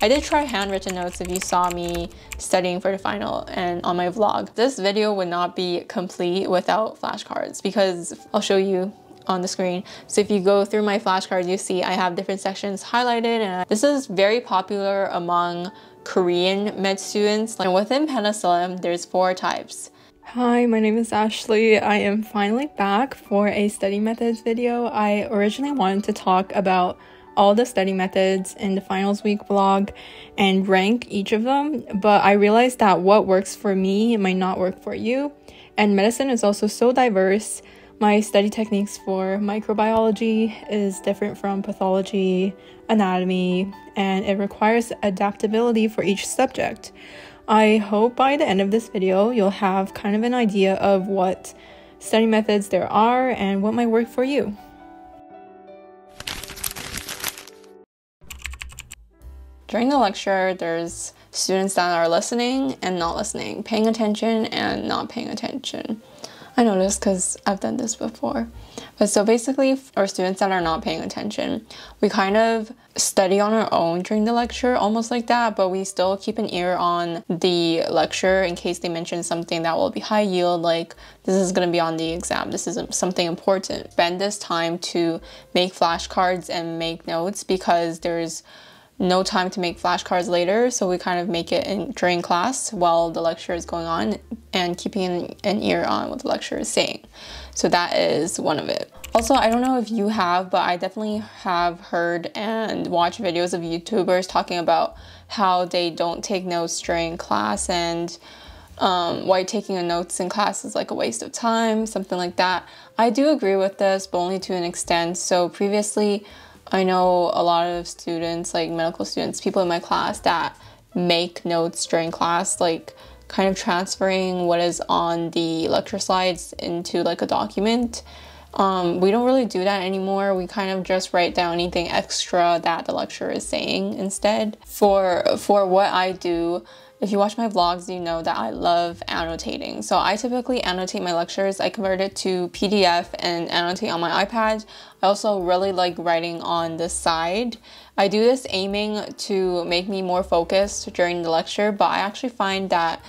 I did try handwritten notes if you saw me studying for the final and on my vlog. This video would not be complete without flashcards because I'll show you on the screen. So if you go through my flashcards, you see I have different sections highlighted and this is very popular among Korean med students. And within penicillin, there's four types. Hi, my name is Ashley. I am finally back for a study methods video. I originally wanted to talk about all the study methods in the finals week vlog and rank each of them, but I realized that what works for me might not work for you. And medicine is also so diverse my study techniques for microbiology is different from pathology, anatomy, and it requires adaptability for each subject. I hope by the end of this video you'll have kind of an idea of what study methods there are and what might work for you. During the lecture, there's students that are listening and not listening, paying attention and not paying attention. I this because I've done this before. But so basically, our students that are not paying attention, we kind of study on our own during the lecture, almost like that, but we still keep an ear on the lecture in case they mention something that will be high yield, like this is going to be on the exam, this is something important. Spend this time to make flashcards and make notes because there's no time to make flashcards later, so we kind of make it in, during class while the lecture is going on and keeping an, ear on what the lecturer is saying. So that is one of it. Also, I don't know if you have, but I definitely have heard and watched videos of YouTubers talking about how they don't take notes during class and um, why taking a notes in class is like a waste of time, something like that. I do agree with this, but only to an extent. So previously, I know a lot of students, like medical students, people in my class that make notes during class, like kind of transferring what is on the lecture slides into like a document. Um, we don't really do that anymore. We kind of just write down anything extra that the lecturer is saying instead. For for what I do, if you watch my vlogs, you know that I love annotating. So I typically annotate my lectures. I convert it to PDF and annotate on my iPad. I also really like writing on the side. I do this aiming to make me more focused during the lecture, but I actually find that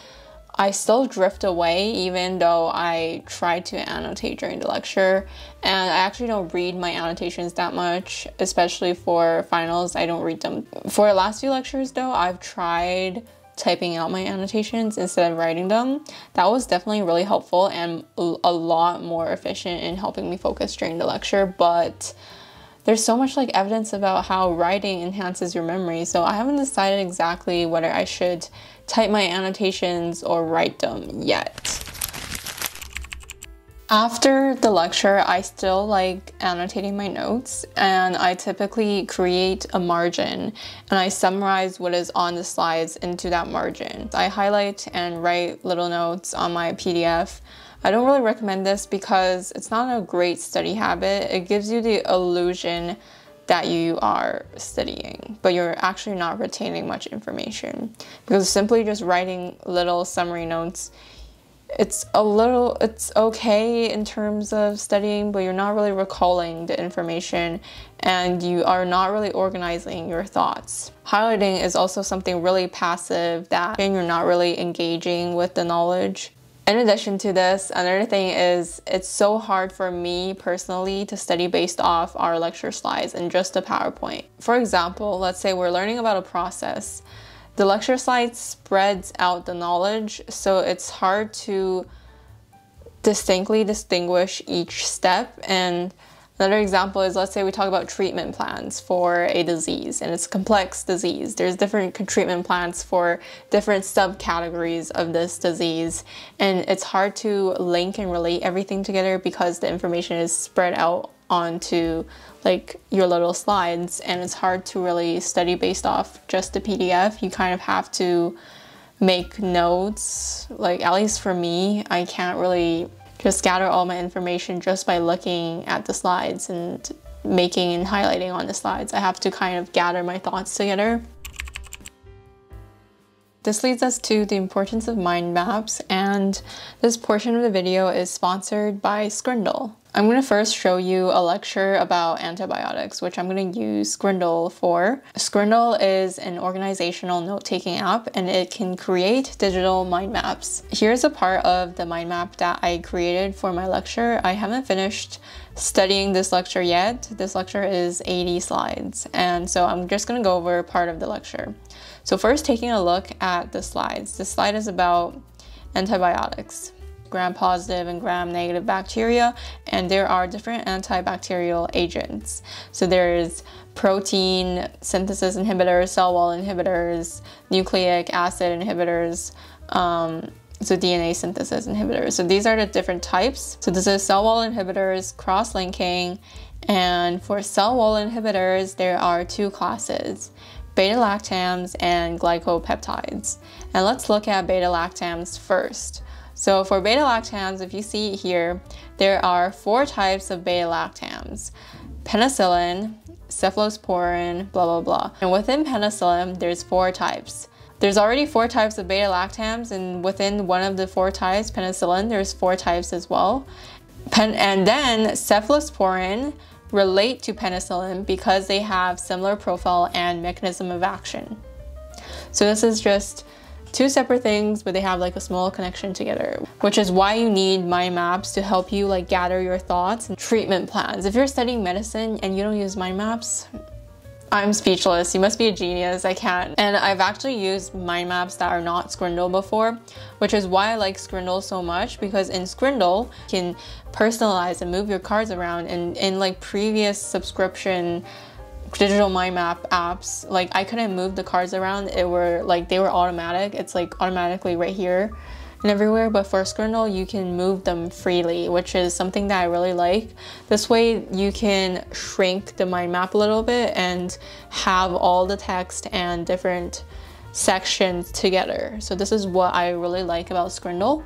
I still drift away even though I try to annotate during the lecture. And I actually don't read my annotations that much, especially for finals. I don't read them. For the last few lectures though, I've tried typing out my annotations instead of writing them. That was definitely really helpful and a lot more efficient in helping me focus during the lecture, but there's so much like evidence about how writing enhances your memory. So I haven't decided exactly whether I should type my annotations or write them yet. After the lecture, I still like annotating my notes and I typically create a margin and I summarize what is on the slides into that margin. I highlight and write little notes on my PDF. I don't really recommend this because it's not a great study habit. It gives you the illusion that you are studying, but you're actually not retaining much information because simply just writing little summary notes it's a little it's okay in terms of studying but you're not really recalling the information and you are not really organizing your thoughts highlighting is also something really passive that you're not really engaging with the knowledge in addition to this, another thing is it's so hard for me personally to study based off our lecture slides and just a PowerPoint. For example, let's say we're learning about a process. The lecture slide spreads out the knowledge, so it's hard to distinctly distinguish each step. And another example is let's say we talk about treatment plans for a disease, and it's a complex disease. There's different treatment plans for different subcategories of this disease, and it's hard to link and relate everything together because the information is spread out onto like your little slides and it's hard to really study based off just the PDF. You kind of have to make notes. Like at least for me, I can't really just gather all my information just by looking at the slides and making and highlighting on the slides. I have to kind of gather my thoughts together. This leads us to the importance of mind maps, and this portion of the video is sponsored by Scrintal. I'm going to first show you a lecture about antibiotics, which I'm going to use Scrintal for. Scrintal is an organizational note-taking app and it can create digital mind maps. Here's a part of the mind map that I created for my lecture. I haven't finished studying this lecture yet. This lecture is 80 slides, and so I'm just going to go over part of the lecture. So first taking a look at the slides. This slide is about antibiotics gram-positive and gram-negative bacteria, and there are different antibacterial agents. So there's protein synthesis inhibitors, cell wall inhibitors, nucleic acid inhibitors, um, so DNA synthesis inhibitors. So these are the different types. So this is cell wall inhibitors, cross-linking, and for cell wall inhibitors, there are two classes, beta-lactams and glycopeptides. And let's look at beta-lactams first. So for beta-lactams, if you see here, there are four types of beta-lactams. Penicillin, cephalosporin, blah, blah, blah. And within penicillin, there's four types. There's already four types of beta-lactams, and within one of the four types, penicillin, there's four types as well. Pen and then cephalosporin relate to penicillin because they have similar profile and mechanism of action. So this is just two separate things, but they have like a small connection together, which is why you need mind maps to help you like gather your thoughts and treatment plans. If you're studying medicine and you don't use mind maps, I'm speechless. You must be a genius. I can't. And I've actually used mind maps that are not Scrintal before, which is why I like Scrintal so much because in Scrintal, you can personalize and move your cards around. And in like previous subscription digital mind map apps like i couldn't move the cards around. It were like they were automatic. It's like automatically right here and everywhere. But for Scrintal, you can move them freely which is something that I really like. This way you can shrink the mind map a little bit and have all the text and different sections together. So this is what I really like about Scrintal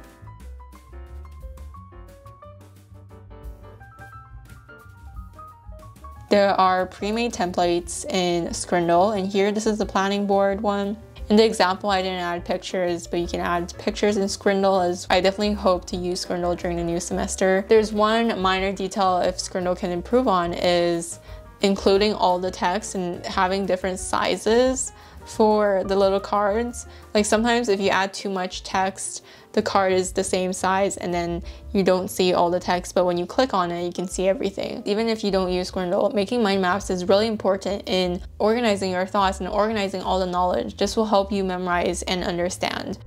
There are pre-made templates in Scrintal, and here this is the planning board one. In the example, I didn't add pictures, but you can add pictures in Scrintal as I definitely hope to use Scrintal during the new semester. There's one minor detail if Scrintal can improve on is including all the text and having different sizes for the little cards. Like sometimes if you add too much text, the card is the same size and then you don't see all the text, but when you click on it, you can see everything. Even if you don't use Scrintal, making mind maps is really important in organizing your thoughts and organizing all the knowledge. This will help you memorize and understand.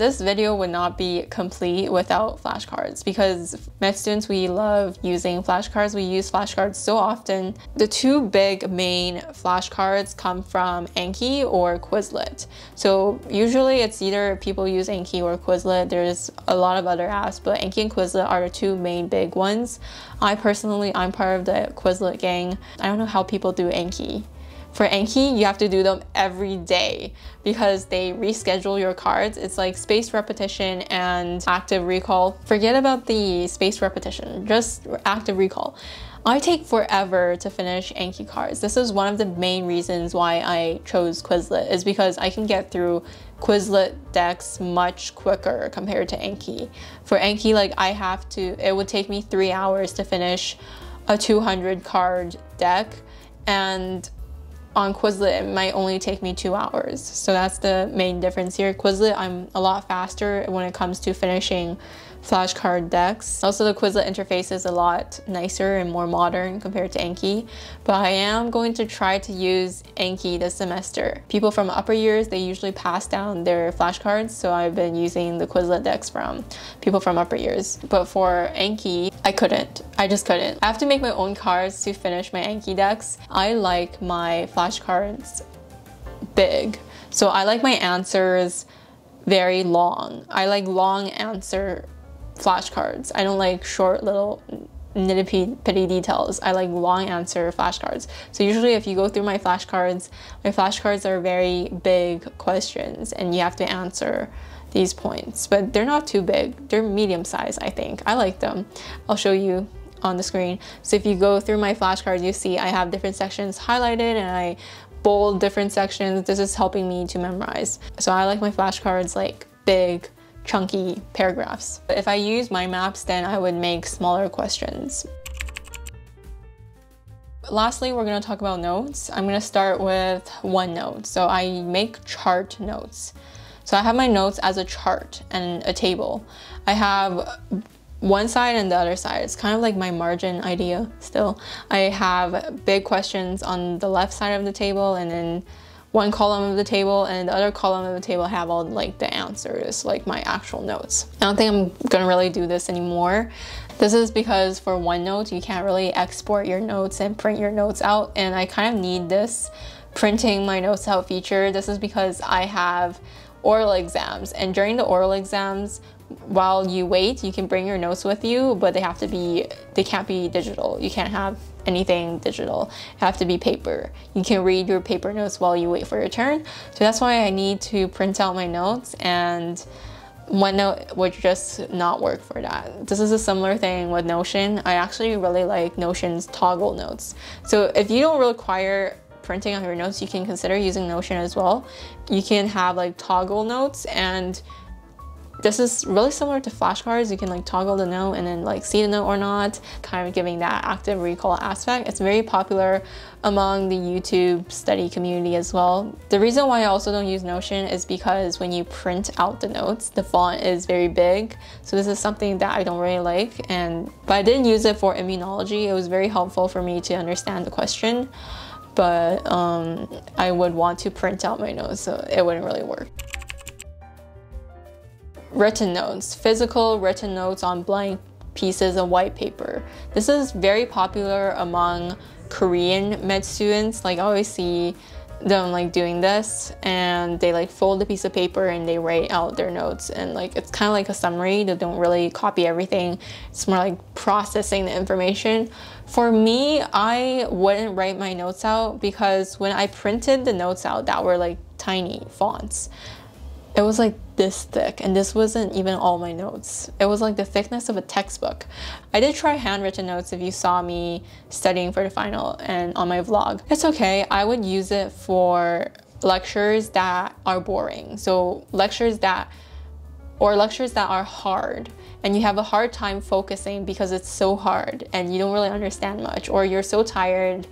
This video would not be complete without flashcards because med students, we love using flashcards. We use flashcards so often. The two big main flashcards come from Anki or Quizlet. So usually it's either people use Anki or Quizlet. There's a lot of other apps, but Anki and Quizlet are the two main big ones. I personally, I'm part of the Quizlet gang. I don't know how people do Anki. For Anki, you have to do them every day because they reschedule your cards. It's like spaced repetition and active recall. Forget about the spaced repetition, just active recall. I take forever to finish Anki cards. This is one of the main reasons why I chose Quizlet is because I can get through Quizlet decks much quicker compared to Anki. For Anki, like I have to, it would take me three hours to finish a 200 card deck and on Quizlet, it might only take me two hours. So that's the main difference here. Quizlet, I'm a lot faster when it comes to finishing flashcard decks. Also the Quizlet interface is a lot nicer and more modern compared to Anki, but I am going to try to use Anki this semester. People from upper years, they usually pass down their flashcards, so I've been using the Quizlet decks from people from upper years. But for Anki, I couldn't. I just couldn't. I have to make my own cards to finish my Anki decks. I like my flashcards big. So I like my answers very long. I like long answer flashcards. I don't like short little nitty pitty details. I like long answer flashcards. So usually if you go through my flashcards, my flashcards are very big questions and you have to answer these points, but they're not too big. They're medium size, I think. I like them. I'll show you on the screen. So if you go through my flashcards, you see I have different sections highlighted and I bold different sections. This is helping me to memorize. So I like my flashcards like big, chunky paragraphs. If I use mind maps, then I would make smaller questions. Lastly, we're gonna talk about notes. I'm gonna start with OneNote. So I make chart notes. So I have my notes as a chart and a table. I have one side and the other side. It's kind of like my margin idea still. I have big questions on the left side of the table and then one column of the table and the other column of the table have all like the answers, like my actual notes. I don't think I'm gonna really do this anymore. This is because for OneNote, you can't really export your notes and print your notes out and I kind of need this printing my notes out feature. This is because I have oral exams and during the oral exams while you wait, you can bring your notes with you, but they have to be, they can't be digital. You can't have anything digital. It have to be paper. You can read your paper notes while you wait for your turn. So that's why I need to print out my notes and OneNote would just not work for that. This is a similar thing with Notion. I actually really like Notion's toggle notes. So if you don't require printing on your notes, you can consider using Notion as well. You can have like toggle notes and this is really similar to flashcards. You can like toggle the note and then like see the note or not, kind of giving that active recall aspect. It's very popular among the YouTube study community as well. The reason why I also don't use Notion is because when you print out the notes, the font is very big. So this is something that I don't really like. And but I didn't use it for immunology. It was very helpful for me to understand the question. But um, I would want to print out my notes, so it wouldn't really work written notes, physical written notes on blank pieces of white paper. This is very popular among Korean med students. Like I always see them like doing this and they like fold a piece of paper and they write out their notes and like it's kind of like a summary. They don't really copy everything. It's more like processing the information. For me i wouldn't write my notes out because when i printed the notes out that were like tiny fonts it was like this thick and this wasn't even all my notes. It was like the thickness of a textbook. I did try handwritten notes if you saw me studying for the final and on my vlog. It's okay, I would use it for lectures that are boring. So lectures that or lectures that are hard and you have a hard time focusing because it's so hard and you don't really understand much or you're so tired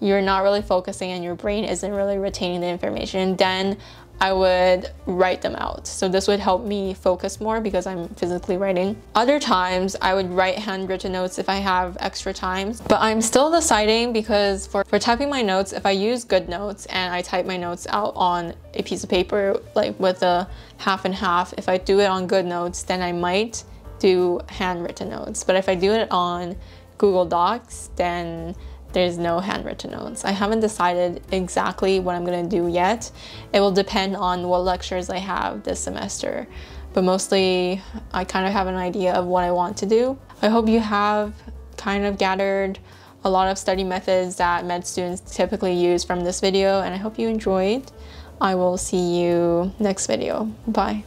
you're not really focusing and your brain isn't really retaining the information, then I would write them out. So this would help me focus more because I'm physically writing. Other times I would write handwritten notes if I have extra time, but I'm still deciding because for, for typing my notes, if I use GoodNotes and I type my notes out on a piece of paper, like with a half and half, if I do it on GoodNotes, then I might do handwritten notes. But if I do it on Google Docs, then there's no handwritten notes. I haven't decided exactly what I'm gonna do yet. It will depend on what lectures I have this semester. But mostly, I kind of have an idea of what I want to do. I hope you have kind of gathered a lot of study methods that med students typically use from this video and I hope you enjoyed. I will see you next video. Bye.